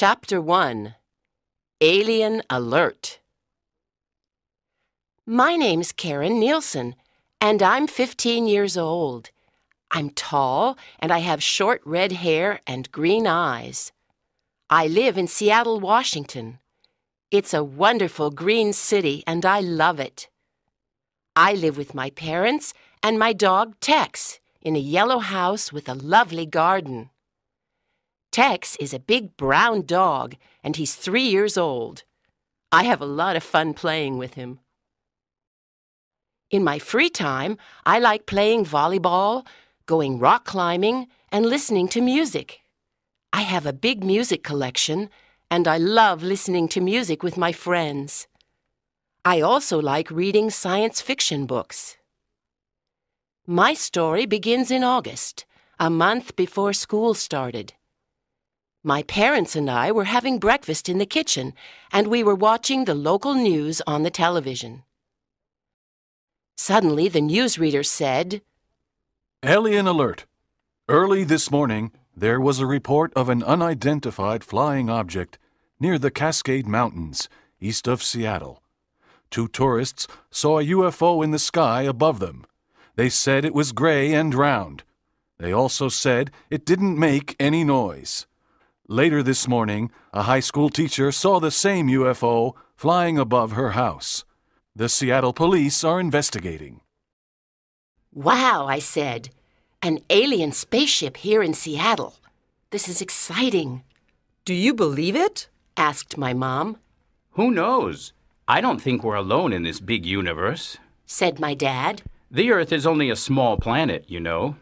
Chapter 1 Alien Alert. My name's Karen Nielsen, and I'm 15 years old. I'm tall, and I have short red hair and green eyes. I live in Seattle, Washington. It's a wonderful green city, and I love it. I live with my parents and my dog Tex in a yellow house with a lovely garden. Tex is a big brown dog, and he's three years old. I have a lot of fun playing with him. In my free time, I like playing volleyball, going rock climbing, and listening to music. I have a big music collection, and I love listening to music with my friends. I also like reading science fiction books. My story begins in August, a month before school started. My parents and I were having breakfast in the kitchen, and we were watching the local news on the television. Suddenly, the newsreader said, Alien alert! Early this morning, there was a report of an unidentified flying object near the Cascade Mountains, east of Seattle. Two tourists saw a UFO in the sky above them. They said it was gray and round. They also said it didn't make any noise. Later this morning, a high school teacher saw the same UFO flying above her house. The Seattle police are investigating. Wow, I said. An alien spaceship here in Seattle. This is exciting, Do you believe it? asked my mom. Who knows? I don't think we're alone in this big universe. Said my dad. The Earth is only a small planet, you know.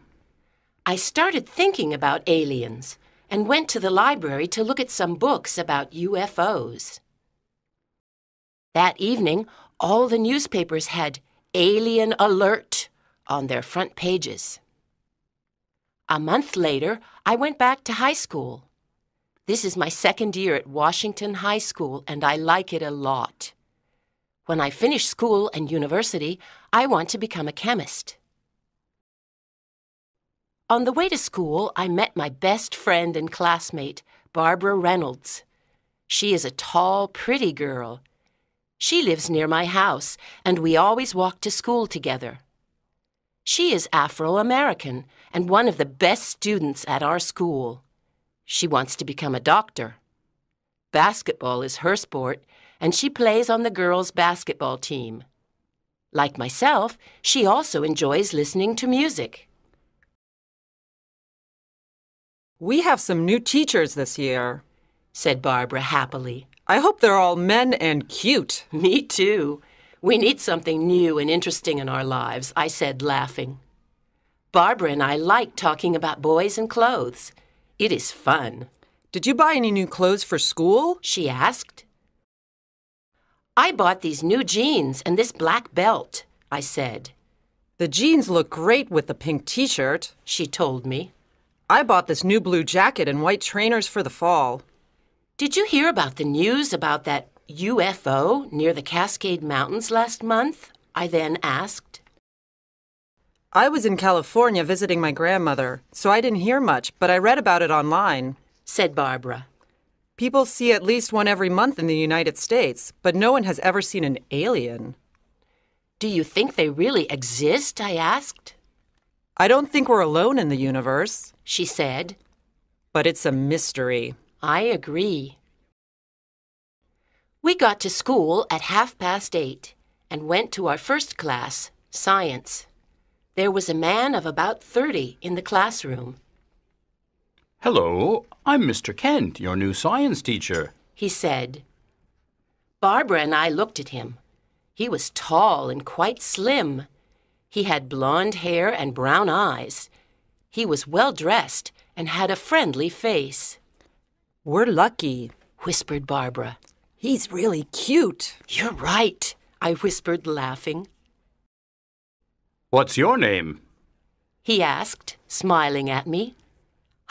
I started thinking about aliens and went to the library to look at some books about UFOs. That evening, all the newspapers had Alien Alert on their front pages. A month later, I went back to high school. This is my second year at Washington High School, and I like it a lot. When I finish school and university, I want to become a chemist. On the way to school, I met my best friend and classmate, Barbara Reynolds. She is a tall, pretty girl. She lives near my house, and we always walk to school together. She is Afro American and one of the best students at our school. She wants to become a doctor. Basketball is her sport, and she plays on the girls' basketball team. Like myself, she also enjoys listening to music. We have some new teachers this year. said Barbara happily. I hope they're all men and cute. Me too. We need something new and interesting in our lives, I said, laughing. Barbara and I like talking about boys and clothes. It is fun, Did you buy any new clothes for school? she asked. I bought these new jeans and this black belt, I said. The jeans look great with the pink t shirt. She told me. I bought this new blue jacket and white trainers for the fall. Did you hear about the news about that UFO near the Cascade Mountains last month? I then asked. I was in California visiting my grandmother, so I didn't hear much, but I read about it online. said Barbara. People see at least one every month in the United States, but no one has ever seen an alien. Do you think they really exist? I asked. I don't think we're alone in the universe, She said. but it's a mystery. I agree. We got to school at half past eight and went to our first class, science. There was a man of about 30 in the classroom. Hello, I'm Mr. Kent, your new science teacher. He said. Barbara and I looked at him. He was tall and quite slim. He had blond hair and brown eyes. He was well dressed and had a friendly face, We're lucky. whispered Barbara. He's really cute. You're right, I whispered, laughing. What's your name? He asked, smiling at me.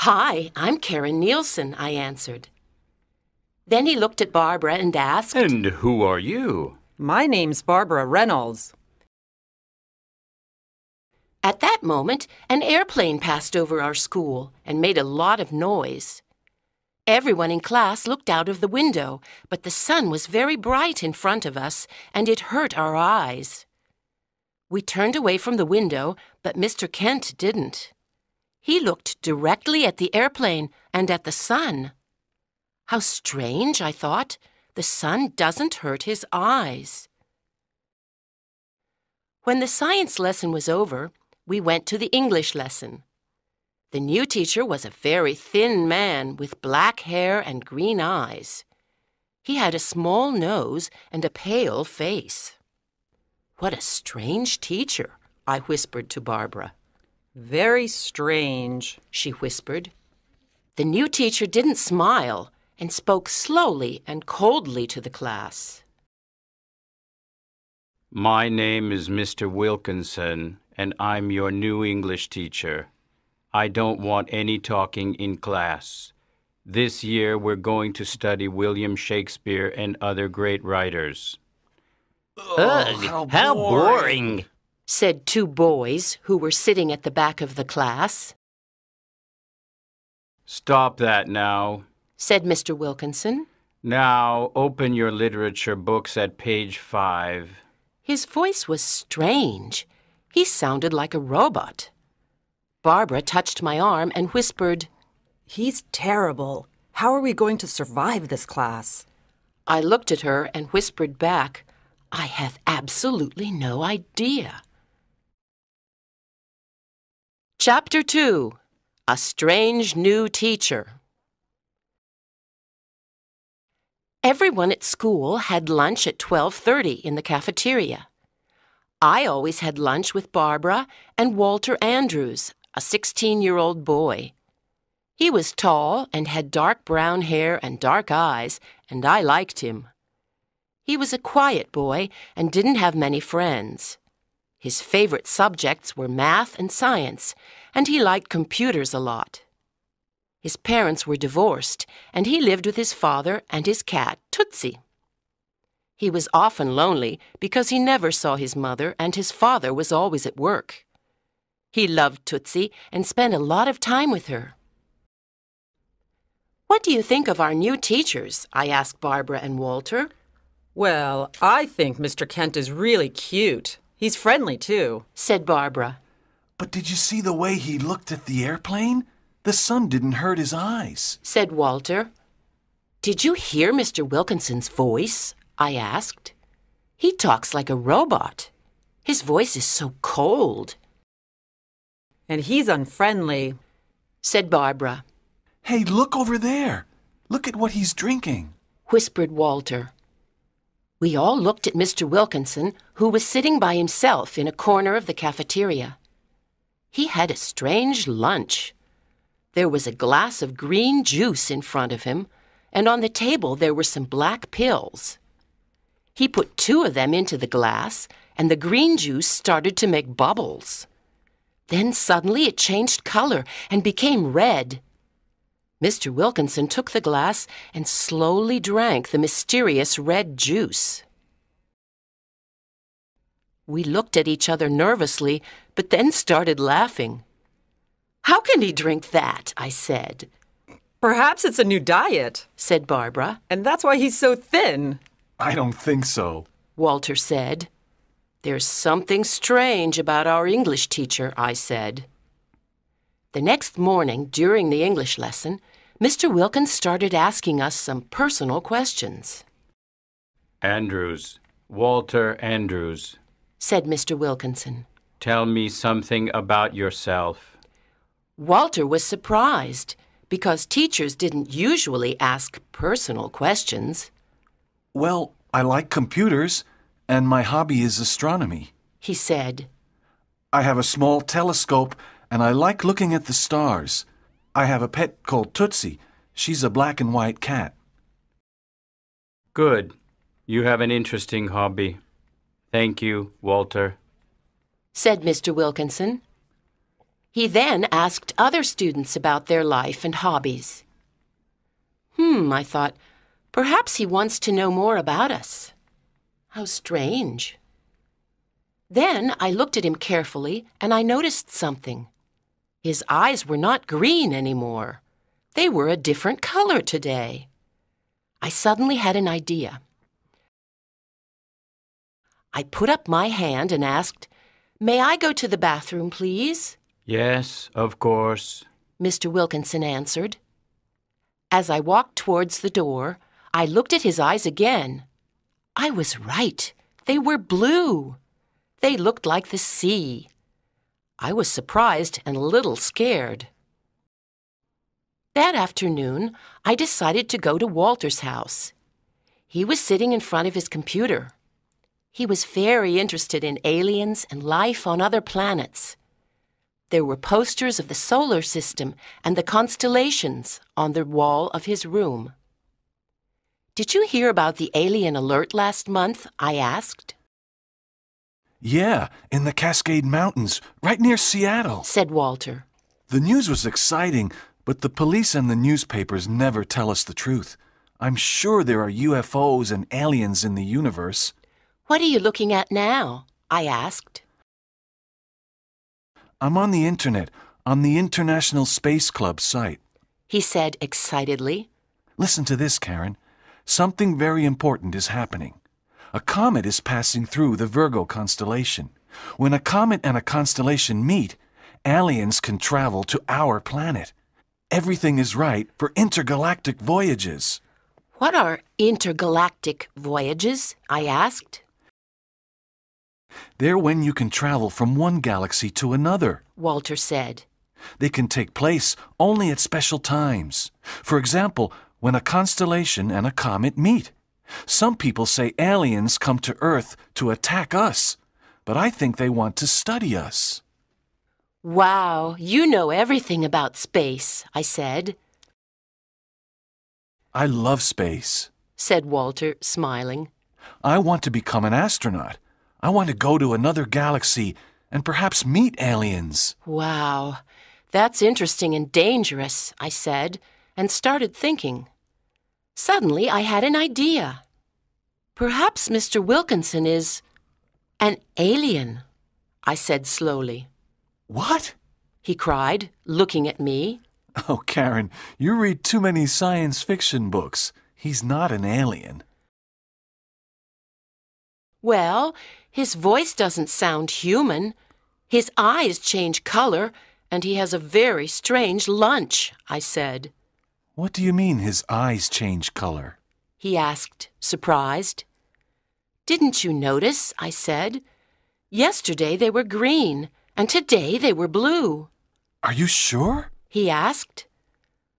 Hi, I'm Karen Nielsen, I answered. Then he looked at Barbara and asked, And who are you? My name's Barbara Reynolds. At that moment, an airplane passed over our school and made a lot of noise. Everyone in class looked out of the window, but the sun was very bright in front of us, and it hurt our eyes. We turned away from the window, but Mr. Kent didn't. He looked directly at the airplane and at the sun. How strange, I thought. The sun doesn't hurt his eyes. When the science lesson was over, we went to the English lesson. The new teacher was a very thin man with black hair and green eyes. He had a small nose and a pale face. What a strange teacher, I whispered to Barbara. Very strange, she whispered. The new teacher didn't smile and spoke slowly and coldly to the class. My name is Mr. Wilkinson, and I'm your new English teacher. I don't want any talking in class. This year we're going to study William Shakespeare and other great writers. Ugh, how, boring. said two boys who were sitting at the back of the class. Stop that now. said Mr. Wilkinson. Now open your literature books at page five. His voice was strange. He sounded like a robot. Barbara touched my arm and whispered, He's terrible. How are we going to survive this class? I looked at her and whispered back, I have absolutely no idea. Chapter 2 A Strange New Teacher. Everyone at school had lunch at 12:30 in the cafeteria. I always had lunch with Barbara and Walter Andrews, a 16-year-old boy. He was tall and had dark brown hair and dark eyes, and I liked him. He was a quiet boy and didn't have many friends. His favorite subjects were math and science, and he liked computers a lot. His parents were divorced, and he lived with his father and his cat, Tootsie. He was often lonely because he never saw his mother, and his father was always at work. He loved Tootsie and spent a lot of time with her. What do you think of our new teachers? I asked Barbara and Walter. Well, I think Mr. Kent is really cute. He's friendly, too, said Barbara. But did you see the way he looked at the airplane? The sun didn't hurt his eyes, said Walter. Did you hear Mr. Wilkinson's voice? I asked. He talks like a robot. His voice is so cold. And he's unfriendly, said Barbara. Hey, look over there. Look at what he's drinking, whispered Walter. We all looked at Mr. Wilkinson, who was sitting by himself in a corner of the cafeteria. He had a strange lunch. There was a glass of green juice in front of him, and on the table there were some black pills. He put two of them into the glass, and the green juice started to make bubbles. Then suddenly it changed color and became red. Mr. Wilkinson took the glass and slowly drank the mysterious red juice. We looked at each other nervously, but then started laughing. How can he drink that? I said. Perhaps it's a new diet, said Barbara. And that's why he's so thin. I don't think so, Walter said. There's something strange about our English teacher, I said. The next morning, during the English lesson, Mr. Wilkins started asking us some personal questions. Andrews, Walter Andrews, said Mr. Wilkinson. Tell me something about yourself. Walter was surprised because teachers didn't usually ask personal questions. Well, I like computers, and my hobby is astronomy, he said. I have a small telescope, and I like looking at the stars. I have a pet called Tootsie. She's a black and white cat. Good. You have an interesting hobby. Thank you, Walter, said Mr. Wilkinson. He then asked other students about their life and hobbies. Hmm, I thought, perhaps he wants to know more about us. How strange. Then I looked at him carefully and I noticed something. His eyes were not green anymore. They were a different color today. I suddenly had an idea. I put up my hand and asked, May I go to the bathroom, please? Yes, of course. Mr. Wilkinson answered. As I walked towards the door, I looked at his eyes again. I was right. They were blue. They looked like the sea. I was surprised and a little scared. That afternoon, I decided to go to Walter's house. He was sitting in front of his computer. He was very interested in aliens and life on other planets. There were posters of the solar system and the constellations on the wall of his room. Did you hear about the alien alert last month? I asked. Yeah, in the Cascade Mountains, right near Seattle. said Walter. The news was exciting, but the police and the newspapers never tell us the truth. I'm sure there are UFOs and aliens in the universe. What are you looking at now? I asked. I'm on the internet, on the International Space Club site. He said excitedly. Listen to this, Karen. Something very important is happening. A comet is passing through the Virgo constellation. When a comet and a constellation meet, aliens can travel to our planet. Everything is right for intergalactic voyages. What are intergalactic voyages? I asked. They're when you can travel from one galaxy to another. Walter said. They can take place only at special times. For example, when a constellation and a comet meet. Some people say aliens come to Earth to attack us, but I think they want to study us. Wow, you know everything about space, I said, I love space. said Walter, smiling. I want to become an astronaut. I want to go to another galaxy and perhaps meet aliens. Wow, that's interesting and dangerous, I said, and started thinking. Suddenly, I had an idea. Perhaps Mr. Wilkinson is an alien, I said slowly. What? He cried, looking at me. Oh, Karen, you read too many science fiction books. He's not an alien. Well, his voice doesn't sound human. His eyes change color, and he has a very strange lunch, I said. What do you mean his eyes change color? He asked, surprised. Didn't you notice? I said. Yesterday they were green, and today they were blue. Are you sure? He asked.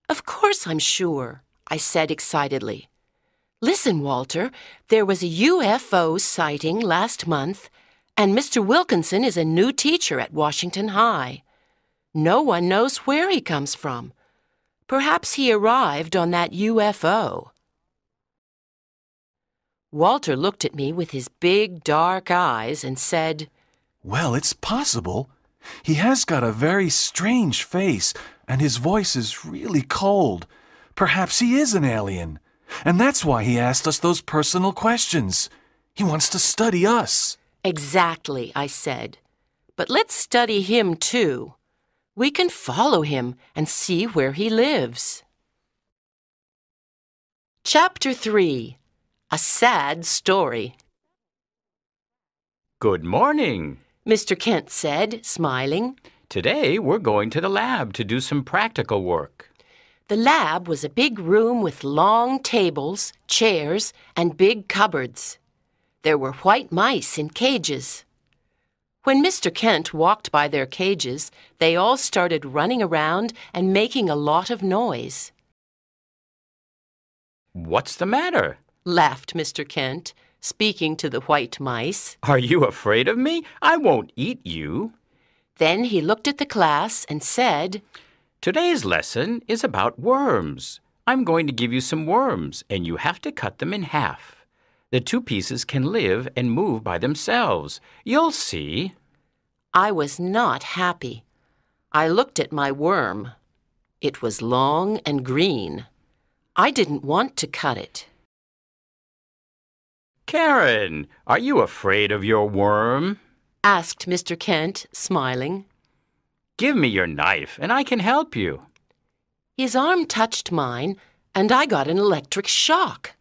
Of course I'm sure, I said excitedly. Listen, Walter, there was a UFO sighting last month, and Mr. Wilkinson is a new teacher at Washington High. No one knows where he comes from. Perhaps he arrived on that UFO. Walter looked at me with his big dark eyes and said, Well, it's possible. He has got a very strange face, and his voice is really cold. Perhaps he is an alien. And that's why he asked us those personal questions. He wants to study us. Exactly, I said. But let's study him too. We can follow him and see where he lives. Chapter 3 A Sad Story. Good morning. Mr. Kent said, smiling. Today we're going to the lab to do some practical work. The lab was a big room with long tables, chairs, and big cupboards. There were white mice in cages. When Mr. Kent walked by their cages, they all started running around and making a lot of noise. What's the matter? Laughed Mr. Kent, speaking to the white mice. Are you afraid of me? I won't eat you. Then he looked at the class and said, Today's lesson is about worms. I'm going to give you some worms, and you have to cut them in half. The two pieces can live and move by themselves. You'll see. I was not happy. I looked at my worm. It was long and green. I didn't want to cut it. Karen, are you afraid of your worm? Asked Mr. Kent, smiling. Give me your knife, and I can help you. His arm touched mine, and I got an electric shock.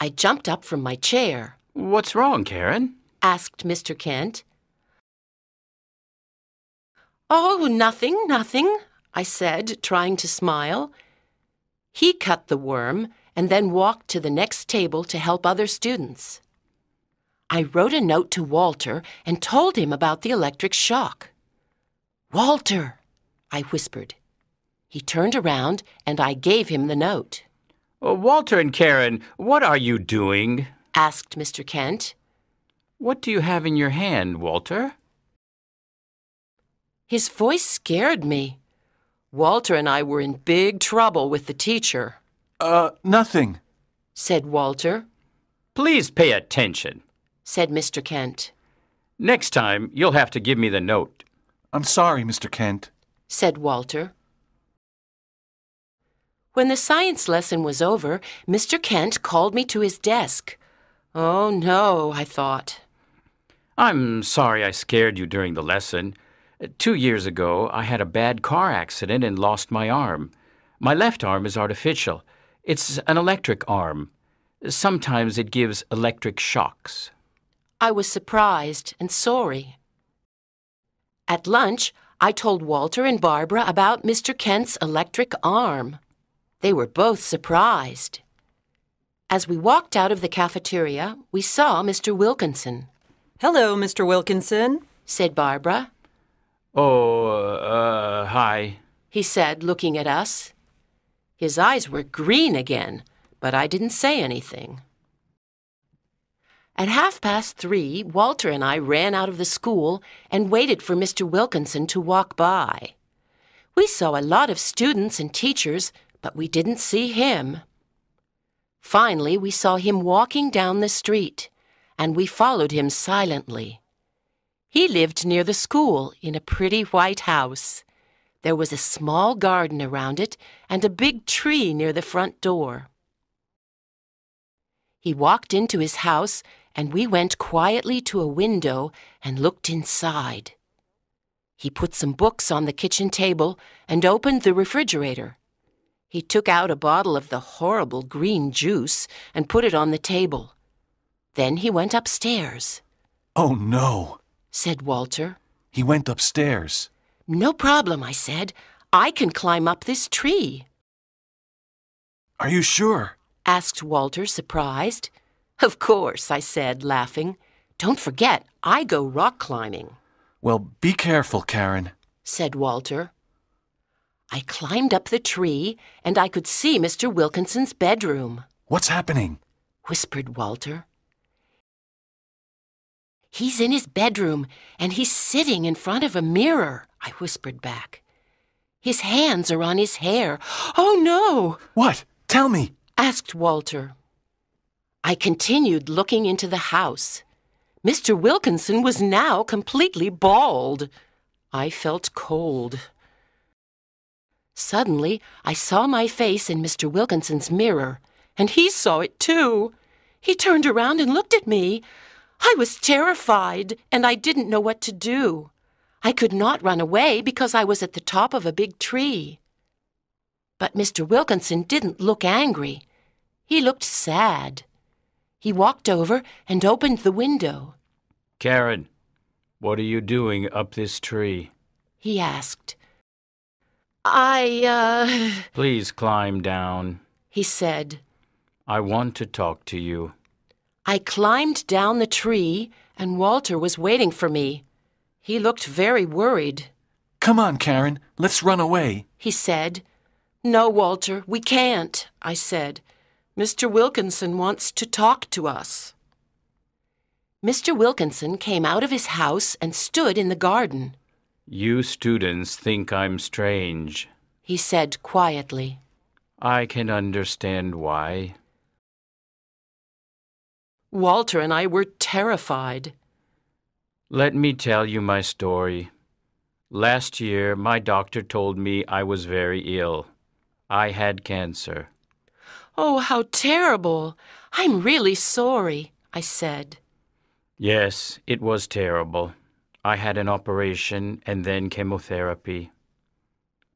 I jumped up from my chair, What's wrong, Karen? asked Mr. Kent. Oh, nothing, nothing, I said, trying to smile. He cut the worm and then walked to the next table to help other students. I wrote a note to Walter and told him about the electric shock. Walter, I whispered. He turned around and I gave him the note. Uh, Walter and Karen, what are you doing? Asked Mr. Kent. What do you have in your hand, Walter? His voice scared me. Walter and I were in big trouble with the teacher, Uh, nothing. said Walter, Please pay attention. said Mr. Kent, Next time, you'll have to give me the note. I'm sorry, Mr. Kent. said Walter. When the science lesson was over, Mr. Kent called me to his desk. Oh no, I thought. I'm sorry I scared you during the lesson. Two years ago, I had a bad car accident and lost my arm. My left arm is artificial. It's an electric arm. Sometimes it gives electric shocks. I was surprised and sorry. At lunch, I told Walter and Barbara about Mr. Kent's electric arm. They were both surprised. As we walked out of the cafeteria, we saw Mr. Wilkinson, Hello, Mr. Wilkinson. said Barbara. Oh, uh, hi. He said, looking at us. His eyes were green again, but I didn't say anything. At half past three, Walter and I ran out of the school and waited for Mr. Wilkinson to walk by. We saw a lot of students and teachers, but we didn't see him. Finally, we saw him walking down the street, and we followed him silently. He lived near the school in a pretty white house. There was a small garden around it and a big tree near the front door. He walked into his house, and we went quietly to a window and looked inside. He put some books on the kitchen table and opened the refrigerator. He took out a bottle of the horrible green juice and put it on the table. Then he went upstairs, Oh, no. said Walter. He went upstairs. No problem, I said. I can climb up this tree. Are you sure? asked Walter, surprised. Of course, I said, laughing. Don't forget, I go rock climbing, Well, be careful, Karen. said Walter. I climbed up the tree, and I could see Mr. Wilkinson's bedroom, What's happening? whispered Walter. He's in his bedroom, and he's sitting in front of a mirror, I whispered back. His hands are on his hair. Oh, no! What? Tell me. asked Walter. I continued looking into the house. Mr. Wilkinson was now completely bald. I felt cold. Suddenly, I saw my face in Mr. Wilkinson's mirror, and he saw it too. He turned around and looked at me. I was terrified, and I didn't know what to do. I could not run away because I was at the top of a big tree. But Mr. Wilkinson didn't look angry. He looked sad. He walked over and opened the window. Karen, what are you doing up this tree? He asked. I, uh, Please climb down. he said. I want to talk to you. I climbed down the tree, and Walter was waiting for me. He looked very worried. Come on, Karen. Let's run away. He said. No, Walter, we can't, I said. Mr. Wilkinson wants to talk to us. Mr. Wilkinson came out of his house and stood in the garden. You students think I'm strange. He said quietly. I can understand why. Walter and I were terrified. Let me tell you my story. Last year, my doctor told me I was very ill. I had cancer. Oh, how terrible! I'm really sorry, I said. Yes, it was terrible. I had an operation and then chemotherapy.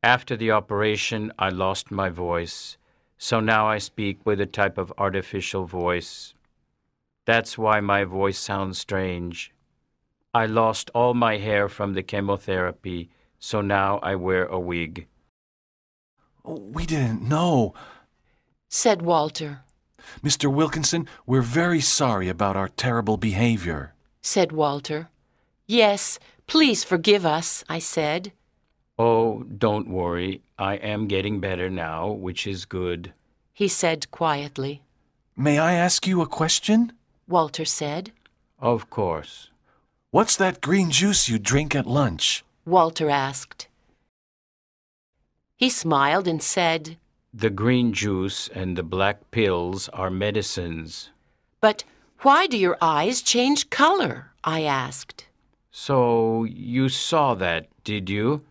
After the operation, I lost my voice, so now I speak with a type of artificial voice. That's why my voice sounds strange. I lost all my hair from the chemotherapy, so now I wear a wig. We didn't know. said Walter, Mr. Wilkinson, we're very sorry about our terrible behavior. said Walter. Yes, please forgive us, I said. Oh, don't worry. I am getting better now, which is good. He said quietly. May I ask you a question? Walter said. Of course. What's that green juice you drink at lunch? Walter asked. He smiled and said, The green juice and the black pills are medicines. But why do your eyes change color? I asked. So you saw that, did you?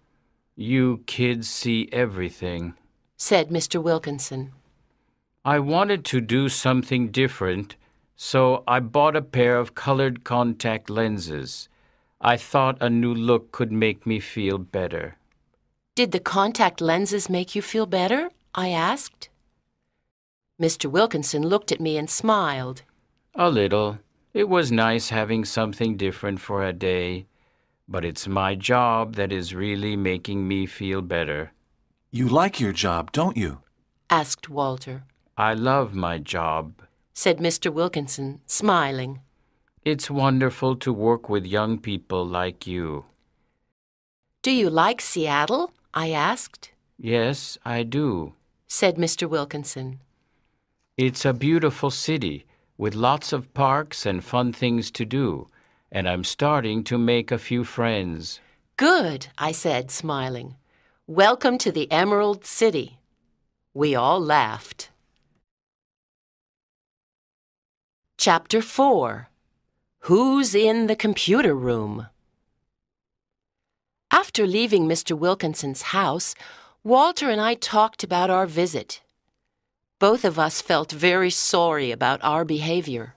You kids see everything. said Mr. Wilkinson. I wanted to do something different, so I bought a pair of colored contact lenses. I thought a new look could make me feel better. Did the contact lenses make you feel better? I asked. Mr. Wilkinson looked at me and smiled. A little. It was nice having something different for a day, but it's my job that is really making me feel better. You like your job, don't you? asked Walter. I love my job. Said Mr. Wilkinson, smiling. It's wonderful to work with young people like you. Do you like Seattle? I asked. Yes, I do. Said Mr. Wilkinson. It's a beautiful city with lots of parks and fun things to do, and I'm starting to make a few friends. Good, I said, smiling. Welcome to the Emerald City. We all laughed. Chapter 4 Who's in the Computer Room? After leaving Mr. Wilkinson's house, Walter and I talked about our visit. Both of us felt very sorry about our behavior,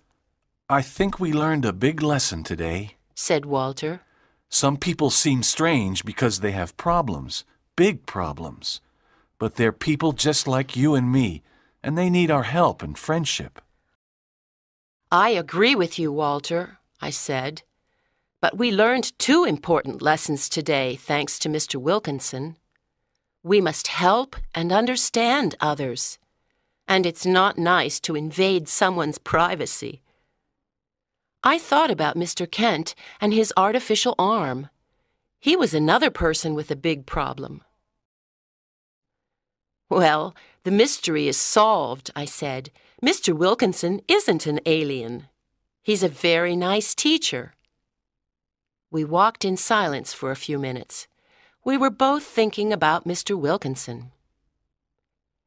I think we learned a big lesson today. said Walter. Some people seem strange because they have problems, big problems. But they're people just like you and me, and they need our help and friendship. I agree with you, Walter, I said. But we learned two important lessons today, thanks to Mr. Wilkinson. We must help and understand others. And it's not nice to invade someone's privacy. I thought about Mr. Kent and his artificial arm. He was another person with a big problem. Well, the mystery is solved, I said. Mr. Wilkinson isn't an alien. He's a very nice teacher. We walked in silence for a few minutes. We were both thinking about Mr. Wilkinson.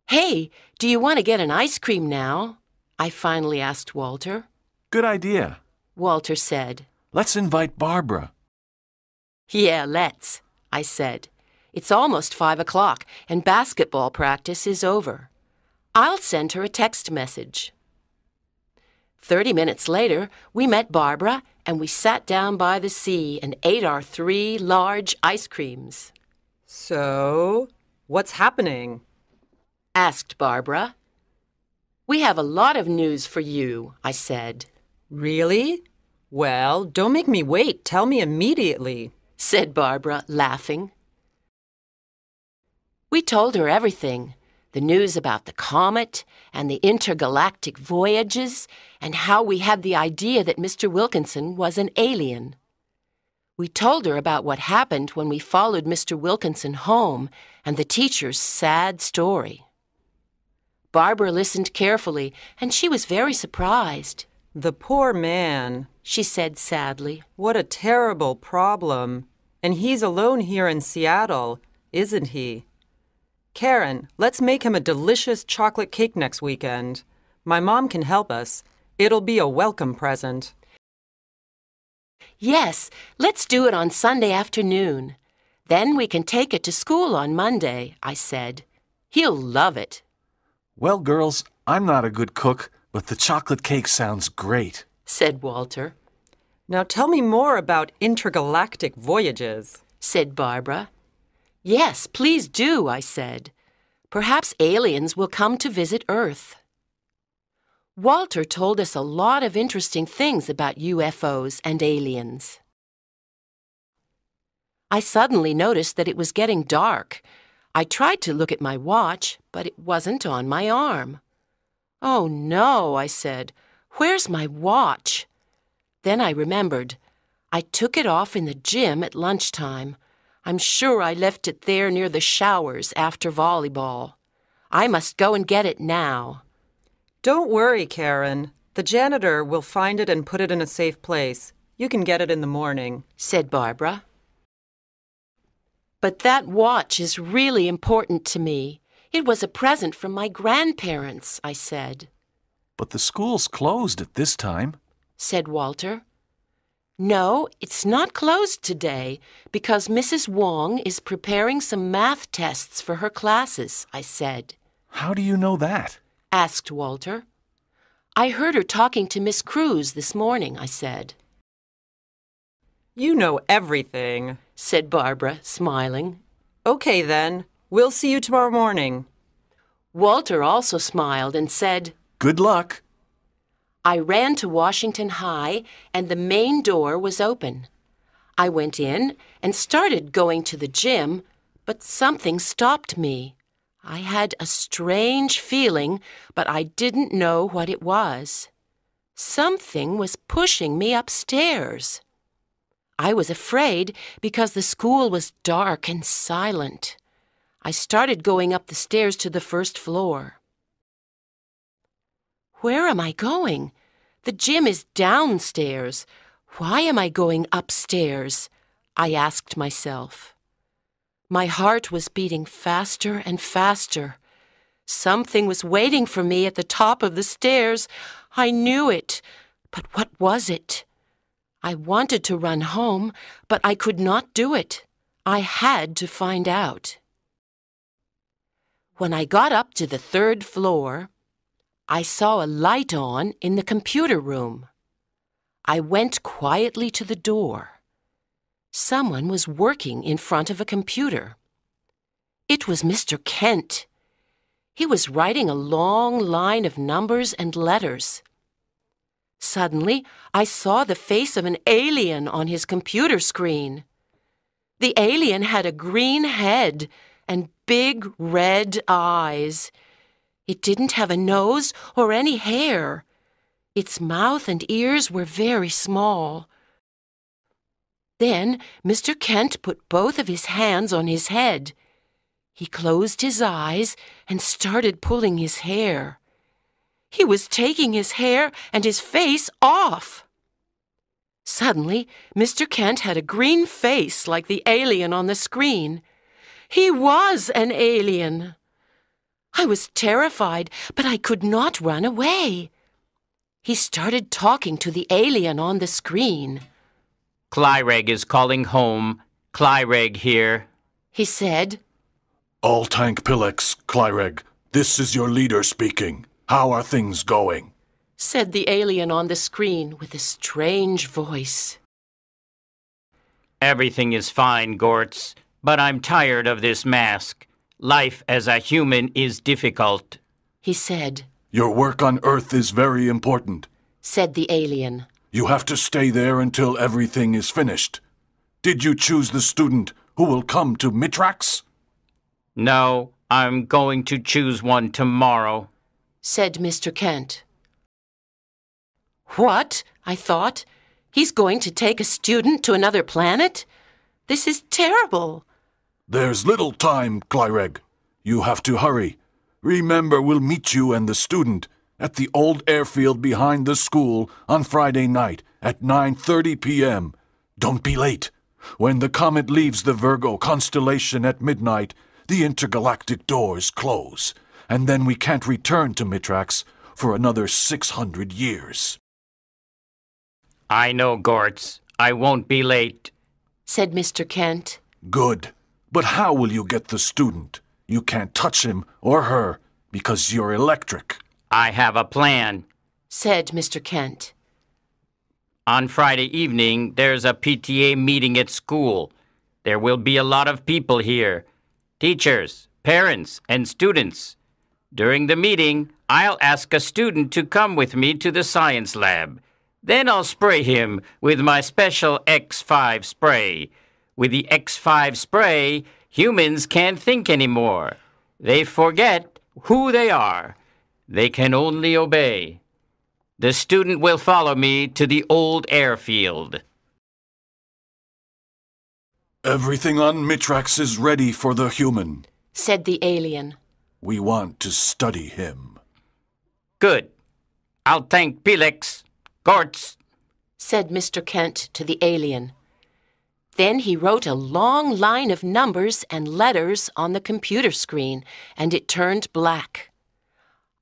Hey, do you want to get an ice cream now? I finally asked Walter. Good idea. Walter said. Let's invite Barbara. Yeah, let's, I said. It's almost five o'clock and basketball practice is over. I'll send her a text message. Thirty minutes later, we met Barbara and we sat down by the sea and ate our three large ice creams. So, what's happening? Asked Barbara. We have a lot of news for you, I said. Really? Well, don't make me wait. Tell me immediately. said Barbara, laughing. We told her everything the news about the comet and the intergalactic voyages, and how we had the idea that Mr. Wilkinson was an alien. We told her about what happened when we followed Mr. Wilkinson home and the teacher's sad story. Barbara listened carefully, and she was very surprised. The poor man. She said sadly. What a terrible problem. And he's alone here in Seattle, isn't he? Karen, let's make him a delicious chocolate cake next weekend. My mom can help us. It'll be a welcome present. Yes, let's do it on Sunday afternoon. Then we can take it to school on Monday, I said. He'll love it, Well, girls, I'm not a good cook, but the chocolate cake sounds great. said Walter, Now tell me more about intergalactic voyages. said Barbara. Yes, please do, I said. Perhaps aliens will come to visit Earth. Walter told us a lot of interesting things about UFOs and aliens. I suddenly noticed that it was getting dark. I tried to look at my watch, but it wasn't on my arm. Oh no, I said. Where's my watch? Then I remembered. I took it off in the gym at lunchtime. I'm sure I left it there near the showers after volleyball. I must go and get it now. Don't worry, Karen. The janitor will find it and put it in a safe place. You can get it in the morning. said Barbara. But that watch is really important to me. It was a present from my grandparents, I said, But the school's closed at this time. said Walter. No, it's not closed today because Mrs. Wong is preparing some math tests for her classes, I said, How do you know that? asked Walter. I heard her talking to Miss Cruz this morning, I said, You know everything. Said Barbara, smiling. Okay, then. We'll see you tomorrow morning. Walter also smiled and said, Good luck. I ran to Washington High, and the main door was open. I went in and started going to the gym, but something stopped me. I had a strange feeling, but I didn't know what it was. Something was pushing me upstairs. I was afraid because the school was dark and silent. I started going up the stairs to the first floor. Where am I going? The gym is downstairs. Why am I going upstairs? I asked myself. My heart was beating faster and faster. Something was waiting for me at the top of the stairs. I knew it. But what was it? I wanted to run home, but I could not do it. I had to find out. When I got up to the third floor, I saw a light on in the computer room. I went quietly to the door. Someone was working in front of a computer. It was Mr. Kent. He was writing a long line of numbers and letters. Suddenly, I saw the face of an alien on his computer screen. The alien had a green head and big red eyes. It didn't have a nose or any hair. Its mouth and ears were very small. Then Mr. Kent put both of his hands on his head. He closed his eyes and started pulling his hair. He was taking his hair and his face off. Suddenly, Mr. Kent had a green face like the alien on the screen. He was an alien. I was terrified, but I could not run away. He started talking to the alien on the screen. Clyreg is calling home. Clyreg here. He said, All tank Pilex, Clyreg. This is your leader speaking. How are things going? said the alien on the screen with a strange voice. Everything is fine, Gortz, but I'm tired of this mask. Life as a human is difficult. He said, Your work on Earth is very important. said the alien. You have to stay there until everything is finished. Did you choose the student who will come to Mitrax? No, I'm going to choose one tomorrow. Said Mr. Kent. What? I thought. He's going to take a student to another planet? This is terrible. There's little time, Clyreg. You have to hurry. Remember, we'll meet you and the student at the old airfield behind the school on Friday night at 9:30 p.m. Don't be late. When the comet leaves the Virgo constellation at midnight, the intergalactic doors close, and then we can't return to Mitrax for another 600 years. I know, Gortz. I won't be late. said Mr. Kent. Good. But how will you get the student? You can't touch him or her because you're electric. I have a plan. said Mr. Kent. On Friday evening, there's a PTA meeting at school. There will be a lot of people here. teachers, parents, and students. During the meeting, I'll ask a student to come with me to the science lab. Then I'll spray him with my special X5 spray. With the X5 spray, humans can't think anymore. They forget who they are. They can only obey. The student will follow me to the old airfield. Everything on Mitrax is ready for the human. said the alien. We want to study him. Good. I'll thank Pelix, Gortz, said Mr. Kent to the alien. Then he wrote a long line of numbers and letters on the computer screen, and it turned black.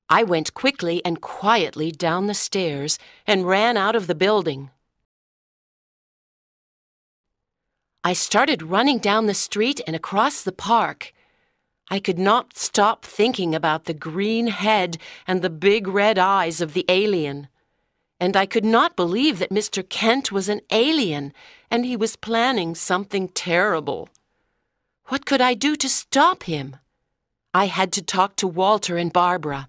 I went quickly and quietly down the stairs and ran out of the building. I started running down the street and across the park. I could not stop thinking about the green head and the big red eyes of the alien. And I could not believe that Mr. Kent was an alien and he was planning something terrible. What could I do to stop him? I had to talk to Walter and Barbara.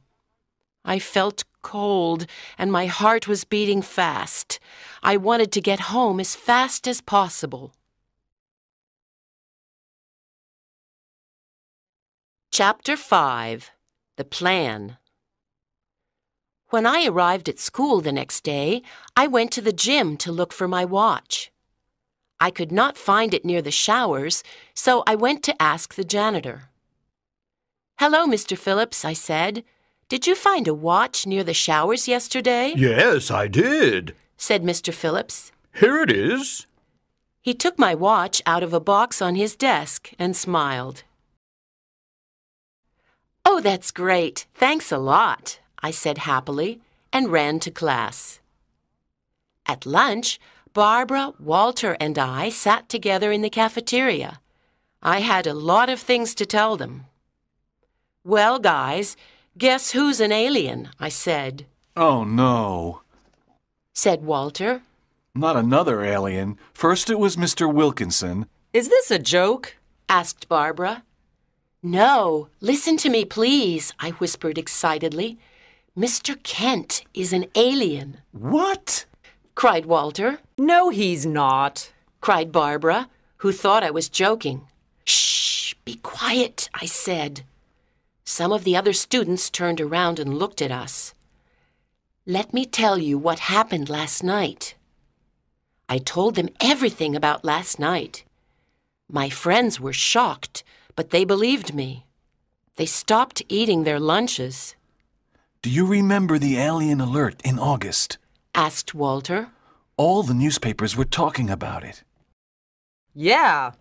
I felt cold and my heart was beating fast. I wanted to get home as fast as possible. Chapter 5 The Plan When I arrived at school the next day, I went to the gym to look for my watch. I could not find it near the showers, so I went to ask the janitor. Hello, Mr. Phillips, I said. Did you find a watch near the showers yesterday? Yes, I did. said Mr. Phillips. Here it is. He took my watch out of a box on his desk and smiled. Oh, that's great. Thanks a lot, I said happily and ran to class. At lunch, Barbara, Walter, and I sat together in the cafeteria. I had a lot of things to tell them. Well, guys, guess who's an alien? I said. Oh no. Said Walter. Not another alien. First it was Mr. Wilkinson. Is this a joke? asked Barbara. No, listen to me, please, I whispered excitedly. Mr. Kent is an alien, What? cried Walter, No, he's not. cried Barbara, who thought I was joking. Shh, be quiet, I said. Some of the other students turned around and looked at us. Let me tell you what happened last night. I told them everything about last night. My friends were shocked, but they believed me. They stopped eating their lunches, Do you remember the alien alert in August? asked Walter, All the newspapers were talking about it. Yeah.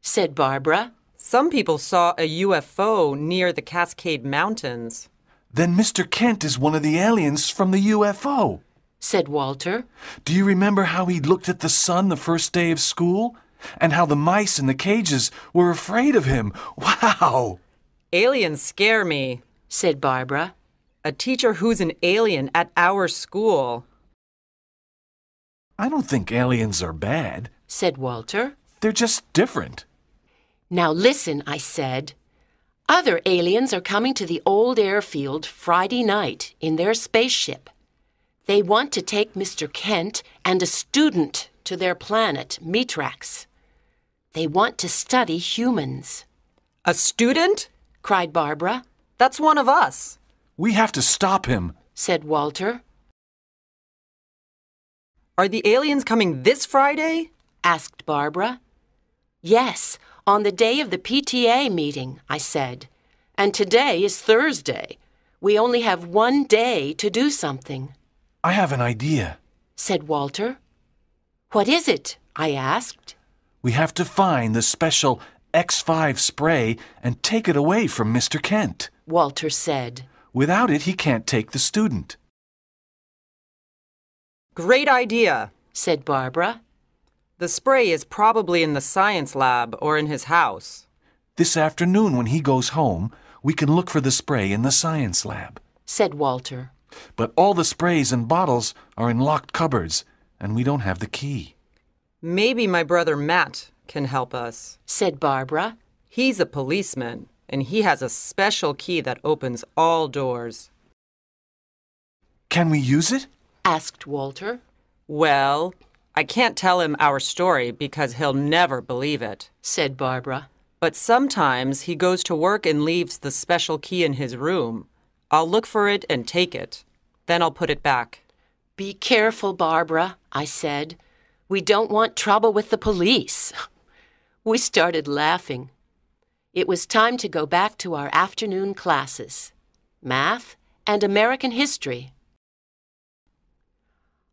said Barbara. Some people saw a UFO near the Cascade Mountains. Then Mr. Kent is one of the aliens from the UFO. said Walter. Do you remember how he looked at the sun the first day of school? And how the mice in the cages were afraid of him? Wow! Aliens scare me. said Barbara. A teacher who's an alien at our school. I don't think aliens are bad. said Walter. They're just different. Now listen, I said. Other aliens are coming to the old airfield Friday night in their spaceship. They want to take Mr. Kent and a student to their planet, Mitrax. They want to study humans, A student? cried Barbara, That's one of us. We have to stop him. said Walter, Are the aliens coming this Friday? asked Barbara. Yes, on the day of the PTA meeting, I said. And today is Thursday. We only have one day to do something. I have an idea. said Walter. What is it? I asked. We have to find the special X5 spray and take it away from Mr. Kent. Walter said. Without it, he can't take the student. Great idea. said Barbara. The spray is probably in the science lab or in his house. This afternoon, when he goes home, we can look for the spray in the science lab. said Walter. But all the sprays and bottles are in locked cupboards, and we don't have the key. Maybe my brother Matt can help us. said Barbara. He's a policeman, and he has a special key that opens all doors. Can we use it? asked Walter. Well, I can't tell him our story because he'll never believe it. said Barbara. But sometimes he goes to work and leaves the special key in his room. I'll look for it and take it. Then I'll put it back. Be careful, Barbara, I said. We don't want trouble with the police. We started laughing. It was time to go back to our afternoon classes math and American history.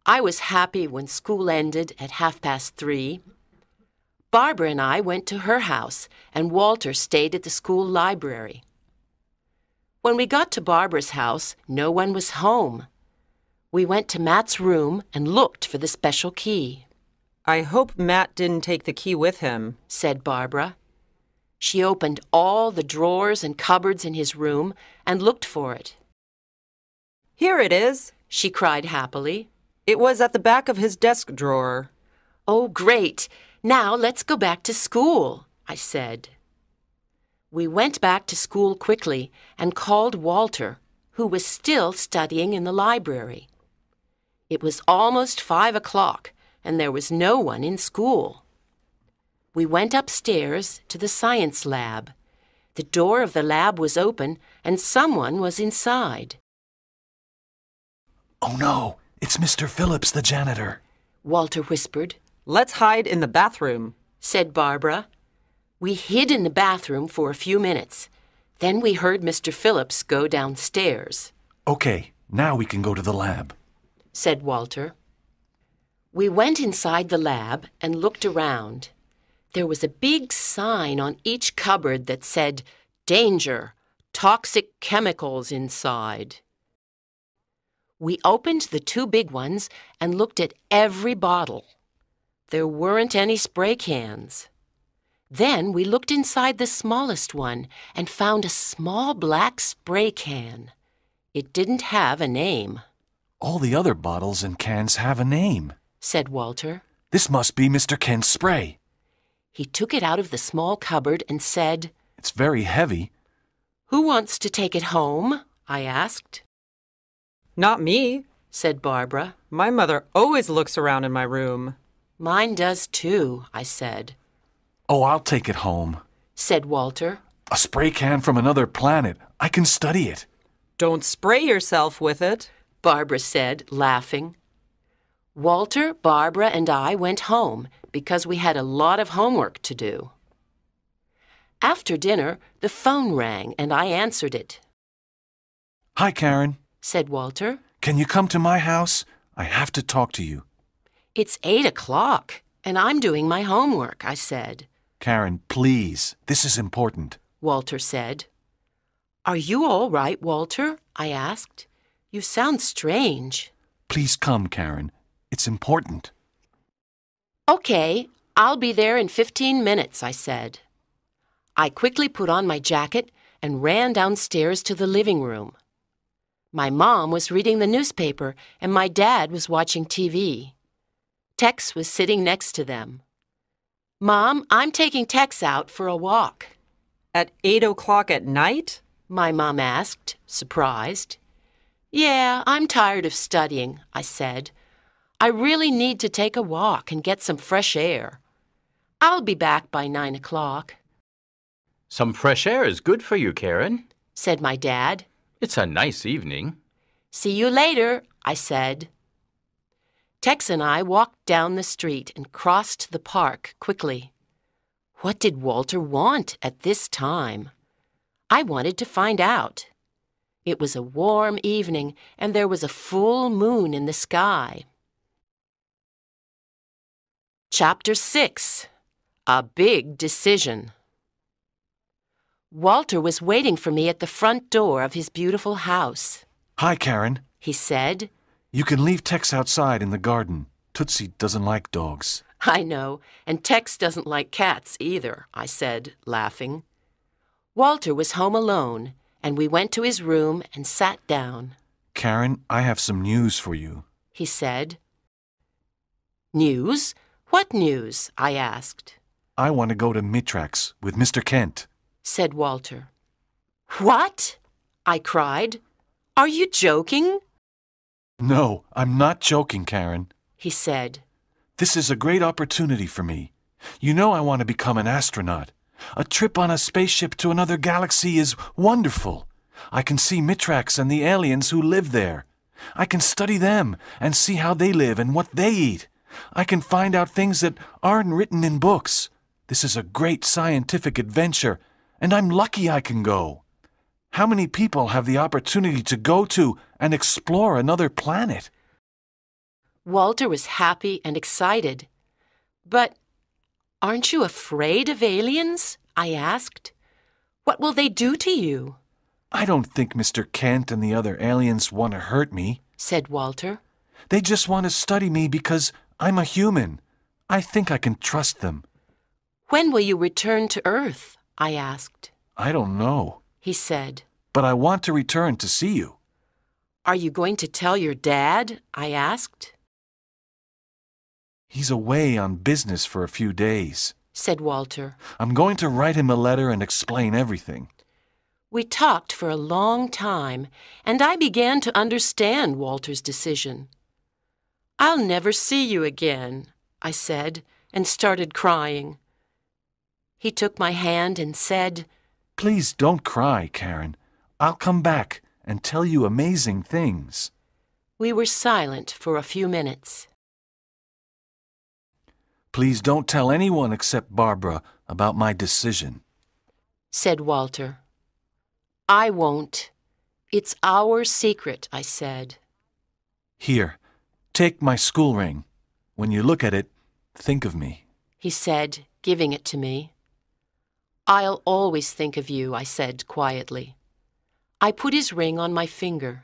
I was happy when school ended at half past three. Barbara and I went to her house, and Walter stayed at the school library. When we got to Barbara's house, no one was home. We went to Matt's room and looked for the special key, I hope Matt didn't take the key with him. said Barbara. She opened all the drawers and cupboards in his room and looked for it. Here it is. She cried happily. It was at the back of his desk drawer. Oh, great! Now let's go back to school, I said. We went back to school quickly and called Walter, who was still studying in the library. It was almost five o'clock, and there was no one in school. We went upstairs to the science lab. The door of the lab was open, and someone was inside. Oh no, it's Mr. Phillips, the janitor. Walter whispered. Let's hide in the bathroom. said Barbara. We hid in the bathroom for a few minutes. Then we heard Mr. Phillips go downstairs, Okay, now we can go to the lab. said Walter. We went inside the lab and looked around. There was a big sign on each cupboard that said, Danger, toxic chemicals inside. We opened the two big ones and looked at every bottle. There weren't any spray cans. Then we looked inside the smallest one and found a small black spray can. It didn't have a name, All the other bottles and cans have a name. Said Walter. This must be Mr. Kent's spray. He took it out of the small cupboard and said, It's very heavy. Who wants to take it home? I asked. Not me. Said Barbara. My mother always looks around in my room. Mine does too, I said. Oh, I'll take it home. Said Walter. A spray can from another planet. I can study it. Don't spray yourself with it. Barbara said, laughing. Walter, Barbara, and I went home because we had a lot of homework to do. After dinner, the phone rang and I answered it, Hi, Karen. said Walter. Can you come to my house? I have to talk to you. It's eight o'clock and I'm doing my homework, I said. Karen, please. This is important. Walter said. Are you all right, Walter? I asked. You sound strange. Please come, Karen. It's important. Okay, I'll be there in 15 minutes, I said. I quickly put on my jacket and ran downstairs to the living room. My mom was reading the newspaper and my dad was watching TV. Tex was sitting next to them. Mom, I'm taking Tex out for a walk, At eight o'clock at night? my mom asked, surprised. Yeah, I'm tired of studying, I said. I really need to take a walk and get some fresh air. I'll be back by nine o'clock, Some fresh air is good for you, Karen. said my dad. It's a nice evening. See you later, I said. Tex and I walked down the street and crossed the park quickly. What did Walter want at this time? I wanted to find out. It was a warm evening and there was a full moon in the sky. Chapter 6 A Big Decision Walter was waiting for me at the front door of his beautiful house. Hi, Karen. He said, You can leave Tex outside in the garden. Tootsie doesn't like dogs. I know, and Tex doesn't like cats either, I said, laughing. Walter was home alone, and we went to his room and sat down. Karen, I have some news for you. He said, News? What news? I asked. I want to go to Mitrax with Mr. Kent. said Walter. What? I cried. Are you joking? No, I'm not joking, Karen. He said. This is a great opportunity for me. You know I want to become an astronaut. A trip on a spaceship to another galaxy is wonderful. I can see Mitrax and the aliens who live there. I can study them and see how they live and what they eat. I can find out things that aren't written in books. This is a great scientific adventure, and I'm lucky I can go. How many people have the opportunity to go to and explore another planet? Walter was happy and excited. But aren't you afraid of aliens? I asked. What will they do to you? I don't think Mr. Kent and the other aliens want to hurt me. said Walter. They just want to study me because I'm a human. I think I can trust them. When will you return to Earth? I asked. I don't know, He said. but I want to return to see you. Are you going to tell your dad? I asked. He's away on business for a few days. said Walter. I'm going to write him a letter and explain everything. We talked for a long time, and I began to understand Walter's decision. I'll never see you again, I said, and started crying. He took my hand and said, Please don't cry, Karen. I'll come back and tell you amazing things. We were silent for a few minutes. Please don't tell anyone except Barbara about my decision. said Walter. I won't. It's our secret, I said. Here, take my school ring. When you look at it, think of me. He said, giving it to me. I'll always think of you, I said quietly. I put his ring on my finger,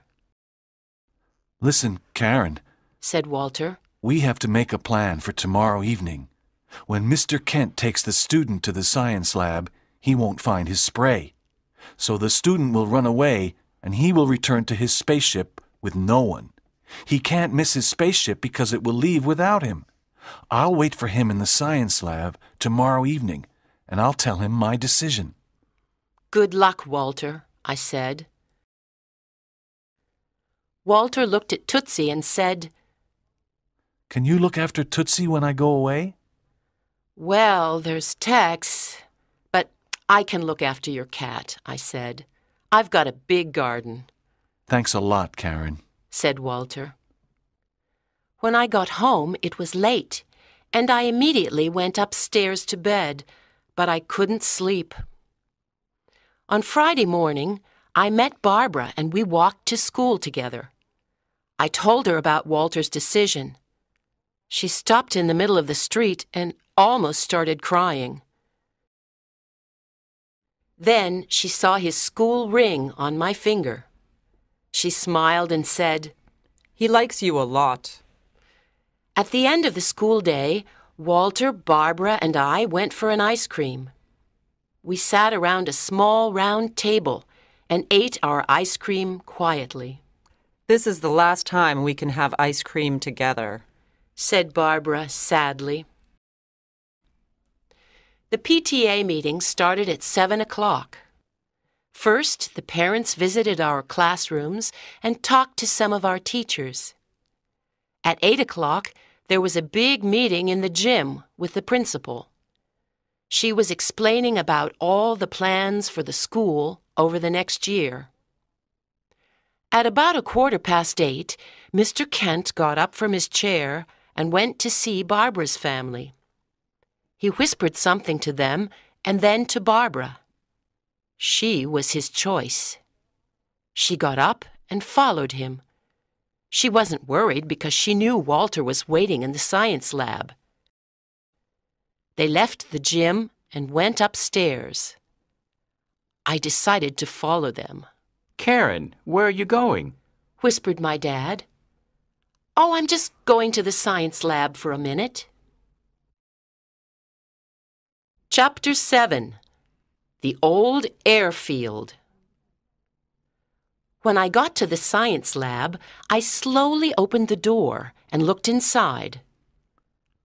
Listen, Karen, said Walter. we have to make a plan for tomorrow evening. When Mr. Kent takes the student to the science lab, he won't find his spray. So the student will run away and he will return to his spaceship with no one. He can't miss his spaceship because it will leave without him. I'll wait for him in the science lab tomorrow evening and I'll tell him my decision. Good luck, Walter, I said. Walter looked at Tootsie and said, Can you look after Tootsie when I go away? Well, there's Tex, but I can look after your cat, I said. I've got a big garden, Thanks a lot, Karen. Said Walter. When I got home, it was late, and I immediately went upstairs to bed, but I couldn't sleep. On Friday morning, I met Barbara and we walked to school together. I told her about Walter's decision. She stopped in the middle of the street and almost started crying. Then she saw his school ring on my finger. She smiled and said, He likes you a lot. At the end of the school day, Walter, Barbara, and I went for an ice cream. We sat around a small round table and ate our ice cream quietly, This is the last time we can have ice cream together. said Barbara sadly. The PTA meeting started at seven o'clock. First, the parents visited our classrooms and talked to some of our teachers. At eight o'clock, there was a big meeting in the gym with the principal. She was explaining about all the plans for the school over the next year. At about a quarter past eight, Mr. Kent got up from his chair and went to see Barbara's family. He whispered something to them and then to Barbara. She was his choice. She got up and followed him. She wasn't worried because she knew Walter was waiting in the science lab. They left the gym and went upstairs. I decided to follow them, Karen, where are you going? whispered my dad. Oh, I'm just going to the science lab for a minute. Chapter 7 The Old Airfield. When I got to the science lab, I slowly opened the door and looked inside.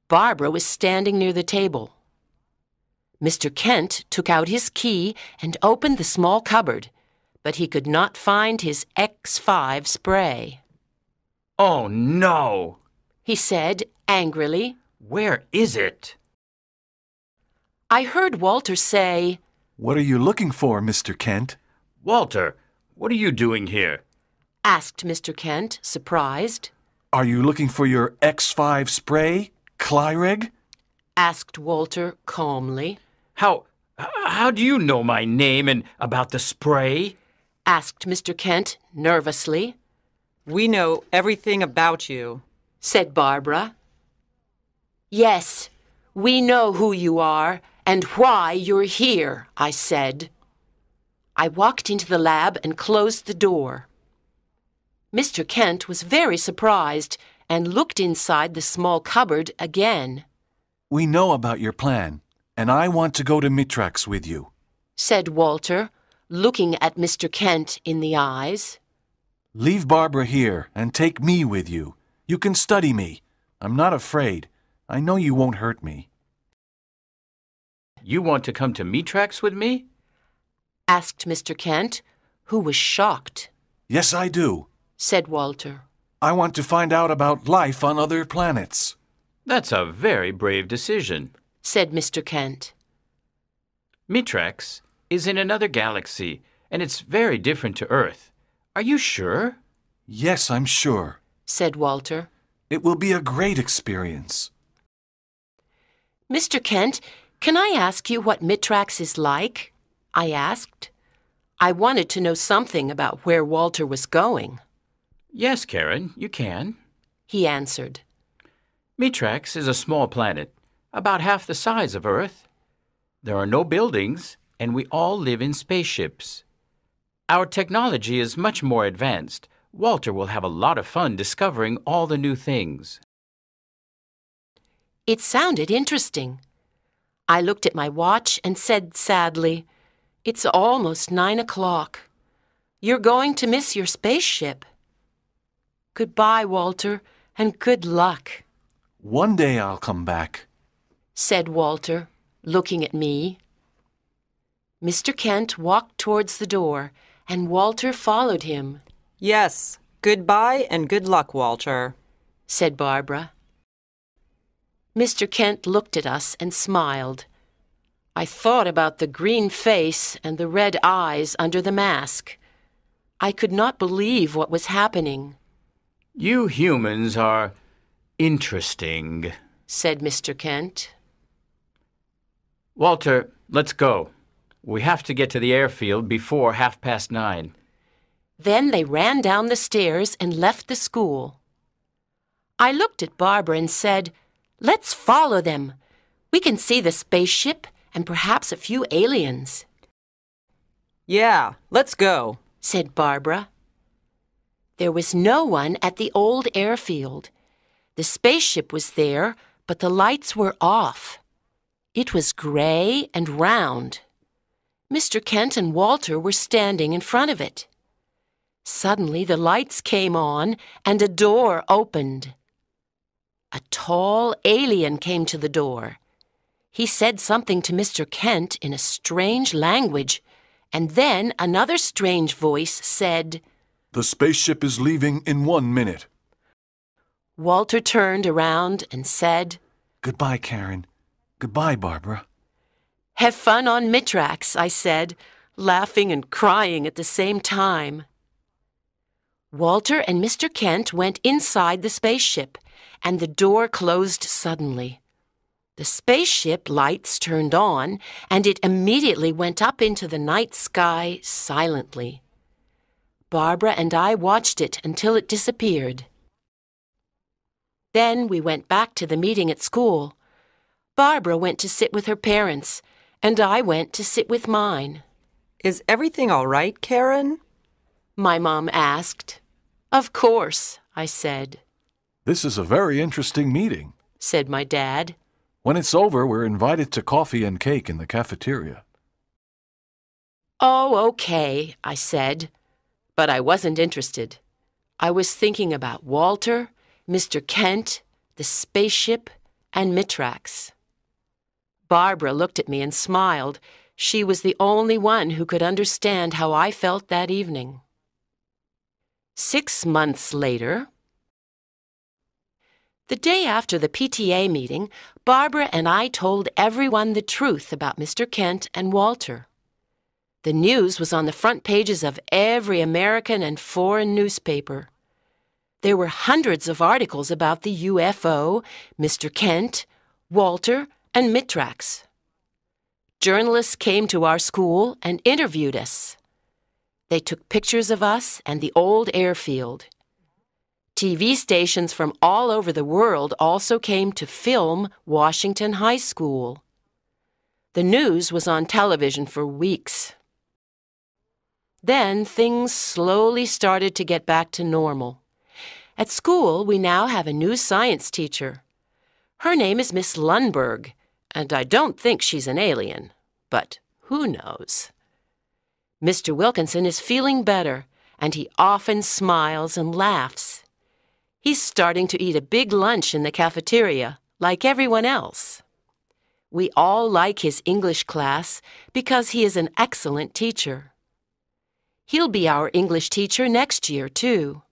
Barbara was standing near the table. Mr. Kent took out his key and opened the small cupboard, but he could not find his X5 spray. Oh no! He said angrily. Where is it? I heard Walter say, What are you looking for, Mr. Kent? Walter, what are you doing here? asked Mr. Kent, surprised. Are you looking for your X5 spray, Clyreg? asked Walter calmly. How how do you know my name and about the spray? asked Mr. Kent nervously. We know everything about you. said Barbara. Yes, we know who you are and why you're here, I said. I walked into the lab and closed the door. Mr. Kent was very surprised and looked inside the small cupboard again, We know about your plan, and I want to go to Mitrax with you. said Walter, looking at Mr. Kent in the eyes. Leave Barbara here and take me with you. You can study me. I'm not afraid. I know you won't hurt me. You want to come to Mitrax with me? asked Mr. Kent, who was shocked, Yes, I do. said Walter. I want to find out about life on other planets. That's a very brave decision. said Mr. Kent. Mitrax is in another galaxy, and it's very different to Earth. Are you sure? Yes, I'm sure. said Walter. It will be a great experience. Mr. Kent, can I ask you what Mitrax is like? I asked. I wanted to know something about where Walter was going. Yes, Karen, you can. He answered. Mitrax is a small planet, about half the size of Earth. There are no buildings, and we all live in spaceships. Our technology is much more advanced. Walter will have a lot of fun discovering all the new things. It sounded interesting. I looked at my watch and said sadly, It's almost nine o'clock. You're going to miss your spaceship. Goodbye, Walter, and good luck, One day I'll come back. said Walter, looking at me. Mr. Kent walked towards the door, and Walter followed him, Yes, goodbye and good luck, Walter. said Barbara. Mr. Kent looked at us and smiled. I thought about the green face and the red eyes under the mask. I could not believe what was happening, You humans are interesting. said Mr. Kent. Walter, let's go. We have to get to the airfield before half past nine. Then they ran down the stairs and left the school. I looked at Barbara and said, Let's follow them. We can see the spaceship and perhaps a few aliens, Yeah, let's go. said Barbara. There was no one at the old airfield. The spaceship was there, but the lights were off. It was gray and round. Mr. Kent and Walter were standing in front of it. Suddenly the lights came on and a door opened. A tall alien came to the door. He said something to Mr. Kent in a strange language, and then another strange voice said, The spaceship is leaving in one minute. Walter turned around and said, Goodbye, Karen. Goodbye, Barbara. Have fun on Mitrax, I said, laughing and crying at the same time. Walter and Mr. Kent went inside the spaceship, and the door closed suddenly. The spaceship lights turned on, and it immediately went up into the night sky silently. Barbara and I watched it until it disappeared. Then we went back to the meeting at school. Barbara went to sit with her parents, and I went to sit with mine. Is everything all right, Karen? My mom asked. Of course, I said, This is a very interesting meeting. said my dad. When it's over, we're invited to coffee and cake in the cafeteria. Oh, okay, I said. But I wasn't interested. I was thinking about Walter, Mr. Kent, the spaceship, and Mitrax. Barbara looked at me and smiled. She was the only one who could understand how I felt that evening. Six months later, the day after the PTA meeting, Barbara and I told everyone the truth about Mr. Kent and Walter. The news was on the front pages of every American and foreign newspaper. There were hundreds of articles about the UFO, Mr. Kent, Walter, and Mitrax. Journalists came to our school and interviewed us. They took pictures of us and the old airfield. TV stations from all over the world also came to film Washington High School. The news was on television for weeks. Then things slowly started to get back to normal. At school, we now have a new science teacher. Her name is Miss Lundberg, and I don't think she's an alien, but who knows? Mr. Wilkinson is feeling better, and he often smiles and laughs. He's starting to eat a big lunch in the cafeteria, like everyone else. We all like his English class because he is an excellent teacher. He'll be our English teacher next year, too.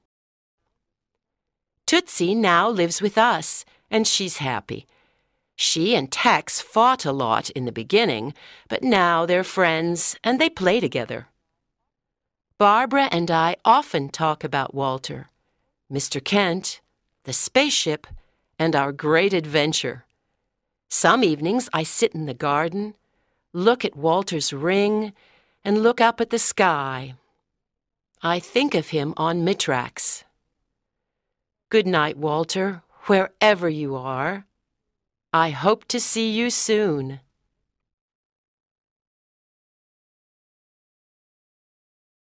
Tootsie now lives with us, and she's happy. She and Tex fought a lot in the beginning, but now they're friends and they play together. Barbara and I often talk about Walter. Mr. Kent, the spaceship, and our great adventure. Some evenings I sit in the garden, look at Walter's ring, and look up at the sky. I think of him on Mitrax. Good night, Walter, wherever you are. I hope to see you soon.